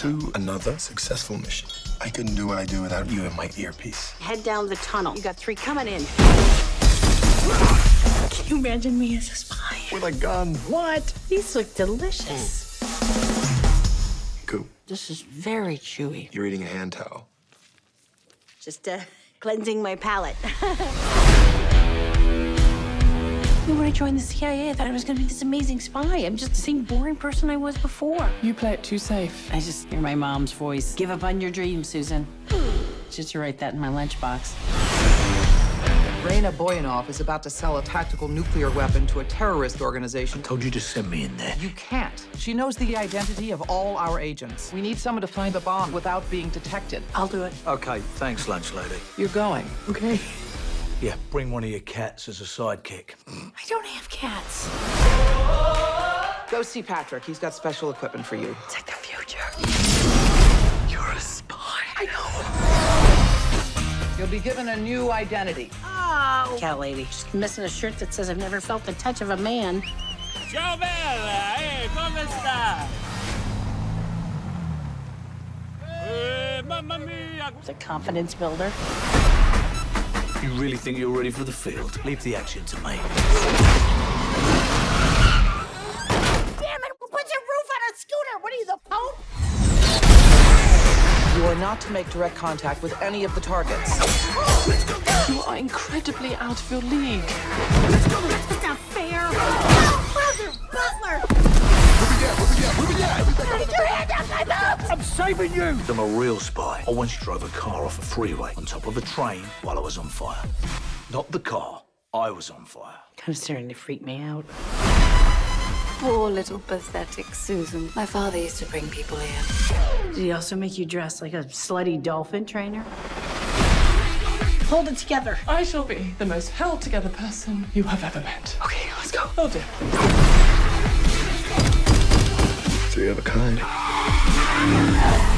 To another successful mission. I couldn't do what I do without you in my earpiece. Head down the tunnel. You got three coming in. Can you imagine me as a spy? With a gun. What? These look delicious. Cool. This is very chewy. You're eating a hand towel. Just uh, cleansing my palate. when I joined the CIA, I thought I was going to be this amazing spy. I'm just the same boring person I was before. You play it too safe. I just hear my mom's voice. Give up on your dreams, Susan. Just to write that in my lunchbox. Rayna Boyanov is about to sell a tactical nuclear weapon to a terrorist organization. I Told you to send me in there. You can't. She knows the identity of all our agents. We need someone to find the bomb without being detected. I'll do it. Okay, thanks, lunch lady. You're going. Okay. Yeah, bring one of your cats as a sidekick. I don't have cats. Go see Patrick. He's got special equipment for you. It's like the future. You're a spy. I know. You'll be given a new identity. Oh. Cat lady. She's missing a shirt that says I've never felt the touch of a man. Ciao bella, eh, come sta? Eh, mamma mia! It's a confidence builder. You really think you're ready for the field? Leave the action to me. Damn it! Who puts a roof on a scooter? What are you, the Pope? You are not to make direct contact with any of the targets. You are incredibly out of your league. That's not fair. Saving you! I'm a real spy. I once drove a car off a freeway on top of a train while I was on fire. Not the car. I was on fire. Kind of starting to freak me out. Poor little pathetic Susan. My father used to bring people here. Did he also make you dress like a slutty dolphin trainer? Hold it together. I shall be the most held together person you have ever met. Okay, let's go. Oh dear. Three of a kind. Yeah.